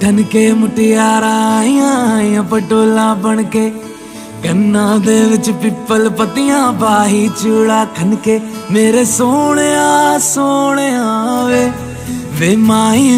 ਤਨ ਕੇ ਮੁਟਿਆਰਾਂ ਆਈਆਂ ਆਈਆਂ ਪਟੋਲਾ ਬਣ ਕੇ ਕੰਨਾਂ ਦੇ ਵਿੱਚ ਪਿੱਪਲ ਪੱਤੀਆਂ ਬਾਹੀ ਚੂੜਾ ਖਨ ਕੇ ਮੇਰੇ ਸੋਹਣਿਆ ਸੋਹਣਿਆ ਵੇ ਵੇ ਮਾਈ